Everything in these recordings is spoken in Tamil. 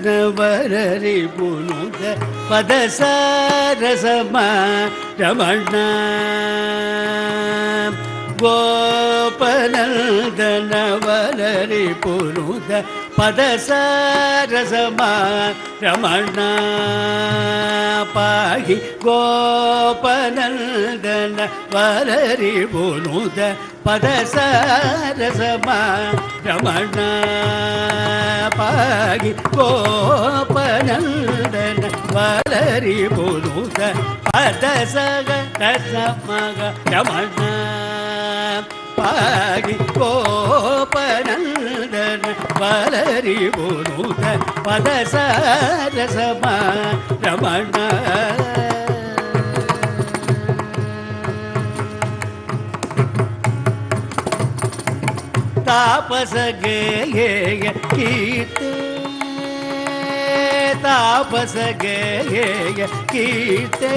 கோபனந்தனவரரி புனுத பதசாரசமா ரமணா. கோபனந்தனவலரி புருத பதசரசமா ரமணா பாகி கோபனந்தன வலரி புனுத பதசரசமா ரமணா பாகி கோபனந்தன வலரி புனுத பதசக ரசமாக ரமணா பாடி கோபநந்தன வளரி புனுத பதசரசம ரமண தாபசகேய கீர்த்து தாபசகேய கீர்த்தே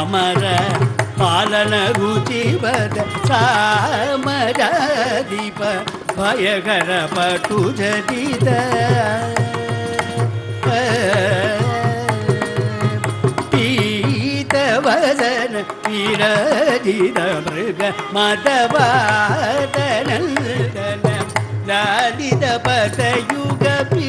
சாமர பாலன ருஜிவத சாமராதிப பயகர பட்டு ஜடித பீதவதன வீரஜித மிருக மதவாதன லாலித பதயுக பீ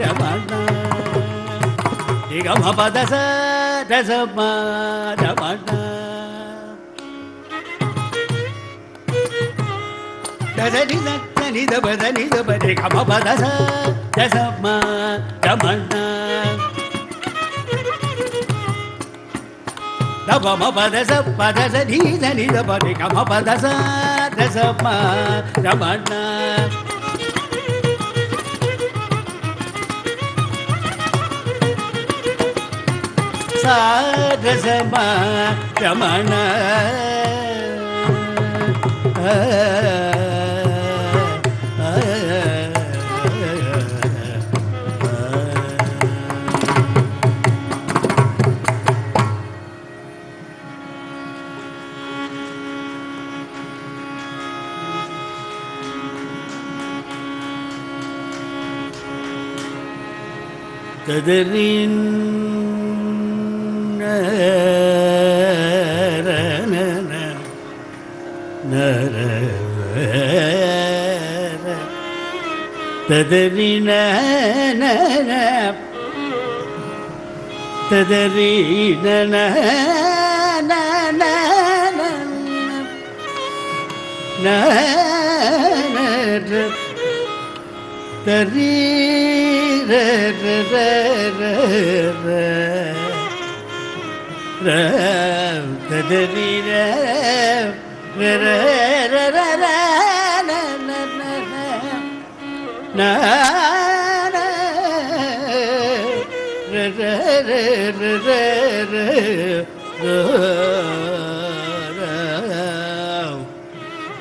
రమణ దిగమ పద స రసమ రమణ దదని దని దబ దని దబ దిగమ పద స రసమ రమణ దమ పద స పద స నీ దని దబ దిగమ పద స రసమ రమణ சாரசமா ரமண تدرين తదరి తదరి తరి ర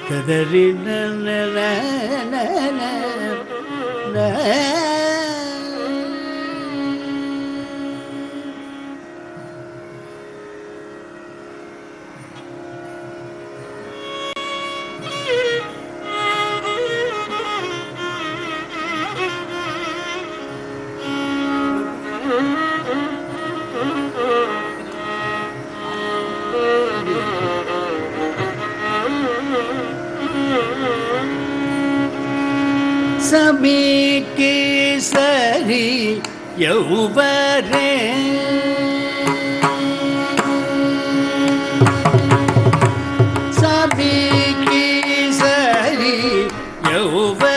ததறி ந मे केसरी यौवरे सभी केसरी यौवरे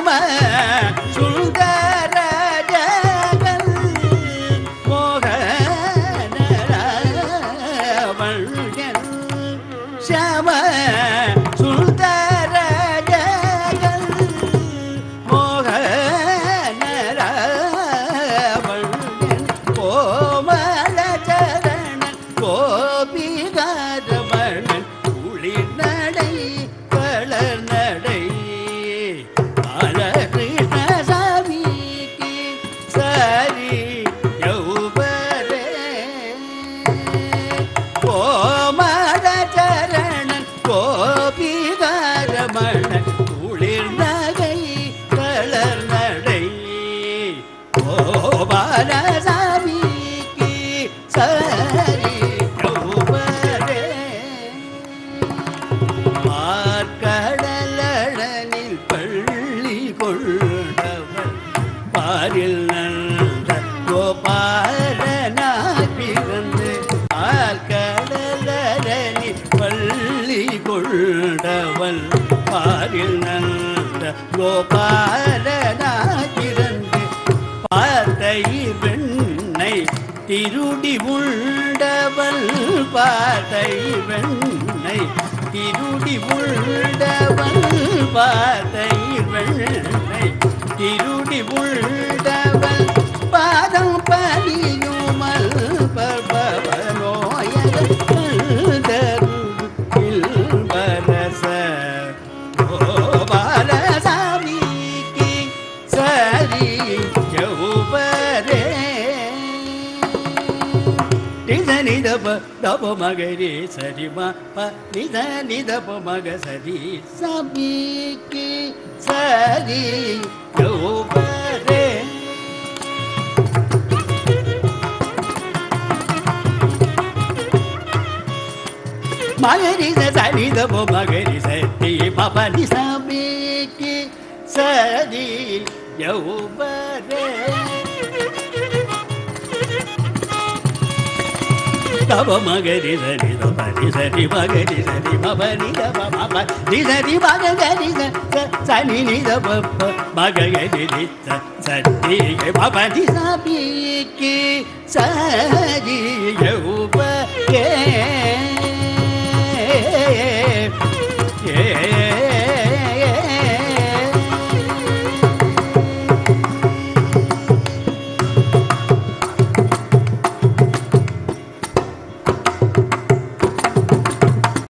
们。தலையில் வெண்ணை திருடி உண்டவள் பாதை வெண்ணை திருடி உண்டவள் பாதை வெண்ணை திருடி உண்டவள் பாதம் பலி தப மகரி சரி ப நித நித மக சரி சபிக்கு சரி. கோபரே மகரி சரி தப மகரி சரி பப நிசபிக்கு சரி. யௌபரே. தப மகரி சரி தபரி சரி மகரி சரி மபரி தப சரி மகரி சனி நி தப மகரி சரி மபரி சரி